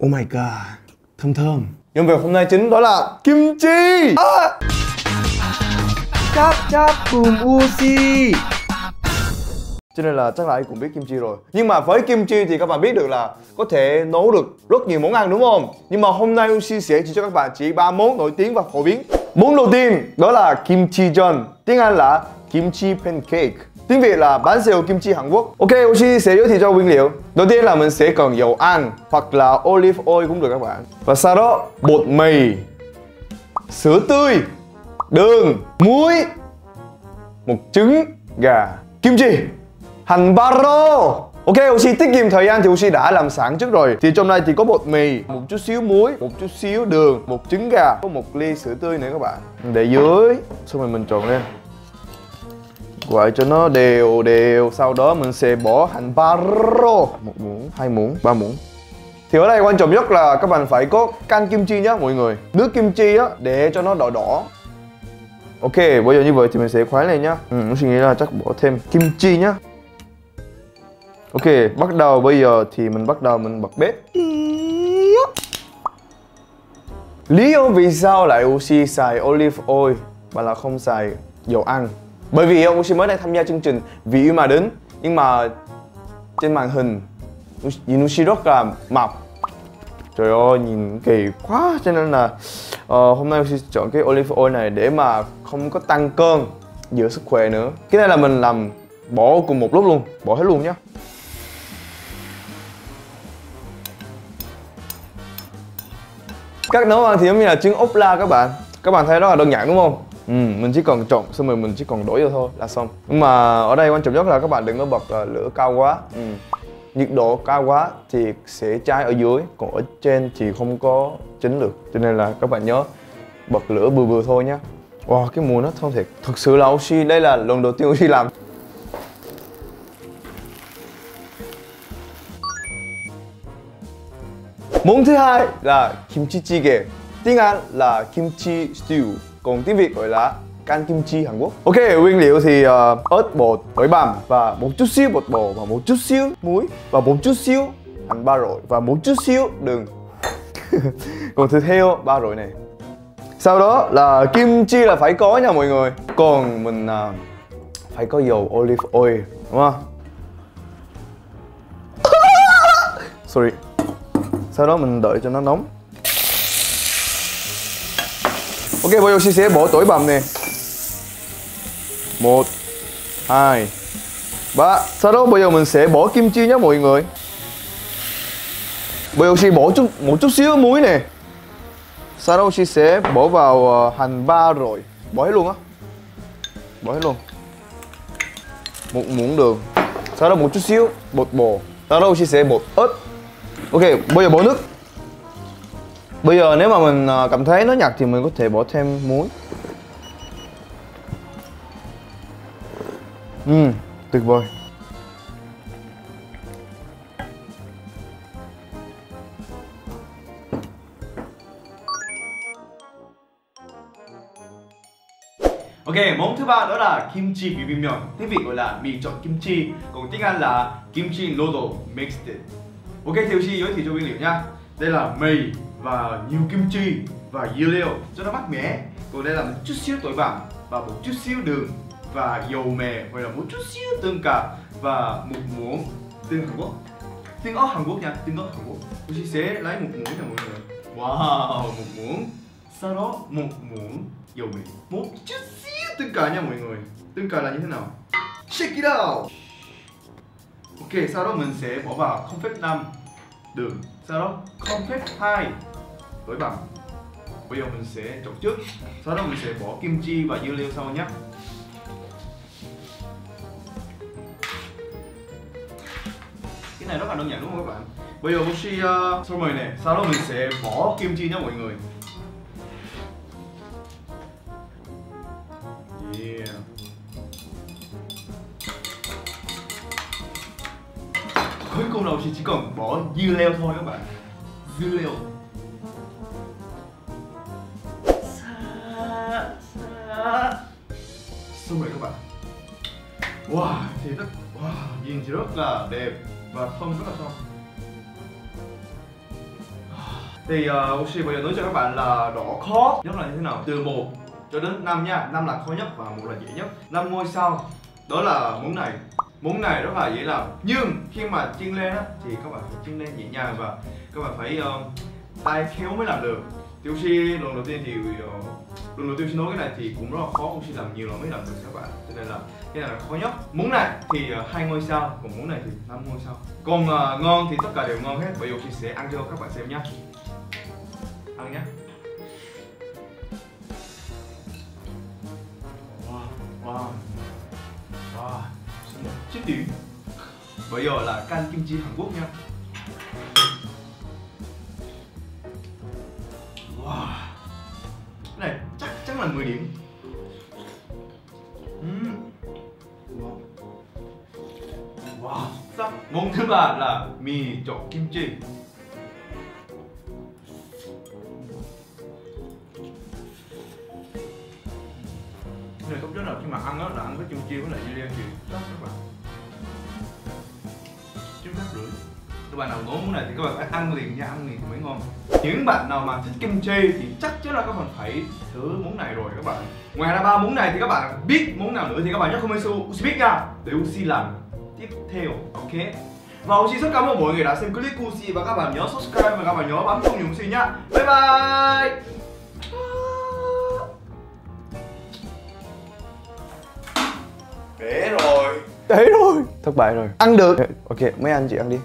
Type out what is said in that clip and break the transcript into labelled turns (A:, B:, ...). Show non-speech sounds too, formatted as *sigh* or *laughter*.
A: Oh my god, thơm thơm. Nhân vật hôm nay chính đó là kim chi. À! Chap chap boom uzi. Cho nên là chắc là ai cũng biết kim chi rồi Nhưng mà với kim chi thì các bạn biết được là Có thể nấu được rất nhiều món ăn đúng không? Nhưng mà hôm nay Uchi sẽ chỉ cho các bạn chỉ ba món nổi tiếng và phổ biến Món đầu tiên đó là kim chi 전 Tiếng Anh là kim chi pancake Tiếng Việt là bán xèo kim chi Hàn Quốc. Ok, Uchi sẽ giới thiệu cho nguyên liệu. Đầu tiên là mình sẽ cần dầu ăn Hoặc là olive oil cũng được các bạn. Và sau đó bột mì Sữa tươi Đường Muối Một trứng gà Kim chi hành baro Ok, Uchi tiết kiệm thời gian thì Uchi đã làm sẵn trước rồi. Thì trong đây thì có bột mì, một chút xíu muối, một chút xíu đường, một trứng gà Có một ly sữa tươi nữa các bạn. Để dưới, xong rồi mình trộn lên. Quậy cho nó đều đều. Sau đó mình sẽ bỏ hành baro Một muỗng, hai muỗng, ba muỗng. Thì ở đây quan trọng nhất là các bạn phải có canh kim chi nhé mọi người. Nước kim chi á, để cho nó đỏ đỏ. Ok, bây giờ như vậy thì mình sẽ khoái lên nhá. Ừ, mình suy nghĩ là chắc bỏ thêm kim chi nhá. Ok, bắt đầu bây giờ thì mình bắt đầu mình bật bếp. Lý do vì sao lại Uchi xài olive oil mà là không xài dầu ăn? Bởi vì Uchi mới đang tham gia chương trình Vì yêu mà đến Nhưng mà trên màn hình nhìn Uchi rất là mập. Trời ơi, nhìn kỳ quá Cho nên là uh, hôm nay Uchi chọn cái olive oil này để mà không có tăng cân giữa sức khỏe nữa. Cái này là mình làm bỏ cùng một lúc luôn, bỏ hết luôn nhé Cách nấu ăn thì giống như là trứng ốp la các bạn. Các bạn thấy rất là đơn giản đúng không? Ừ, mình chỉ cần trộn xong rồi mình chỉ còn đổ vô thôi là xong. Nhưng mà ở đây quan trọng nhất là các bạn đừng có bật uh, lửa cao quá. Ừ. Nhiệt độ cao quá thì sẽ cháy ở dưới Còn ở trên thì không có chín được. Cho nên là các bạn nhớ bật lửa vừa vừa thôi nhé Wow, cái mùi nó thơm thiệt. Thật sự là Oshi, đây là lần đầu tiên Oshi làm. Món thứ hai là kimchi jjigae Tiếng Anh là kimchi stew còn tiếng Việt gọi là can kim chi Hàn Quốc. Ok, nguyên liệu thì uh, ớt bột, tỏi bằm và một chút xíu bột bò và một chút xíu muối và một chút xíu hành ba rọi và một chút xíu đường. *laughs* Còn thịt heo ba rọi này. Sau đó là kim chi là phải có nha mọi người. Còn mình uh, phải có dầu olive oil đúng không? Sorry. Sau đó mình đợi cho nó nóng ok bây giờ chị sẽ bỏ tỏi bằm nè. Một hai ba. Sau đó bây giờ mình sẽ bỏ kim chi nhé mọi người. Bây giờ chị bỏ chút một chút xíu muối nè. Sau đó chị sẽ bỏ vào ờ, hành ba rồi. Bỏ hết luôn á. Bỏ hết luôn. Một muỗng đường. Sau đó một chút xíu bột bò sau đó chị sẽ bột ớt. Ok, bây giờ bỏ nước. Bây giờ nếu mà mình ờ, cảm thấy nó nhạt thì mình có thể bỏ thêm muối. Ừ, tuyệt vời. Ok, món thứ ba đó là kim chi bibimbap Tiếng Việt gọi là mì trộn kim chi Còn tiếng Anh là kim chi noodle mixed. Ok, Thiều Chi giới thiệu cho nguyên liệu nha. Đây là mì và nhiều kim chi và dưa leo. Cho nó mát mẻ. Còn đây là một chút xíu tỏi vàng và một chút xíu đường và dầu mè hoặc là một chút xíu tương cà và một muỗng tương Hàn Quốc. Tương ớt Hàn Quốc nha, tương ớt Hàn Quốc. Tôi sẽ lấy một muỗng cho mọi người. Wow, một muỗng. Sau đó một muỗng dầu mè. Một chút xíu tương cà nha mọi người. Tương cà là như thế nào? Check it out! Ok, sau đó mình sẽ bỏ vào 0,5 đường. Sau đó 0,2 tỏi bằm Bây giờ mình sẽ trộn trước. Sau đó mình sẽ bỏ kim chi và dưa leo sau nhé. Cái này rất là đơn giản đúng không các bạn? Bây giờ Mochi uh, xong rồi này Sau đó mình sẽ bỏ kim chi nhé mọi người. Cuối cùng là chị chỉ cần bỏ dưa leo thôi các bạn. Dưa leo. Wow thì rất wow nhìn thì rất là đẹp và thơm rất là thơm thì uh, Oxy bây giờ nói cho các bạn là độ khó nhất là như thế nào từ 1 cho đến 5 nha 5 là khó nhất và một là dễ nhất 5 ngôi sao đó là món này món này rất là dễ làm nhưng khi mà chiên lên á thì các bạn phải chiên lên nhẹ nhàng và các bạn phải uh, tay khéo mới làm được tiêu Oxy lần đầu tiên thì uh, lần đầu tiên nói cái này thì cũng rất là khó Oxy làm nhiều lần mới làm được các bạn. Cho nên là cái này là khó nhất. Món này thì uh, hai ngôi sao còn món này thì năm ngôi sao. Còn uh, ngon thì tất cả đều ngon hết bây giờ chị sẽ ăn cho các bạn xem nhé ăn nhé wow wow wow chết điểm bây giờ là canh kim chi Hàn Quốc nha. 10 điểm. Uhm. wow. Wow. Món thứ ba là mì trộn kim chi. Này tốt nhất là khi mà ăn đó là ăn với kim chi với lại dưa leo rất các bạn các bạn nào ngố món này thì các bạn phải ăn liền nha ăn liền thì mới ngon. Những bạn nào mà thích kim chi thì chắc chắn là các bạn phải thử món này rồi các bạn. Ngoài ra ba món này thì các bạn biết món nào nữa thì các bạn nhớ comment xuống Uzi biết nha. Để Uzi làm tiếp theo ok. Và Uzi rất cảm ơn mọi người đã xem clip của Uzi và các bạn nhớ subscribe và các bạn nhớ bấm chuông nhung Uzi nhá bye bye! Để rồi. Để rồi. Thất bại rồi. Ăn được. Ok mấy anh chị ăn đi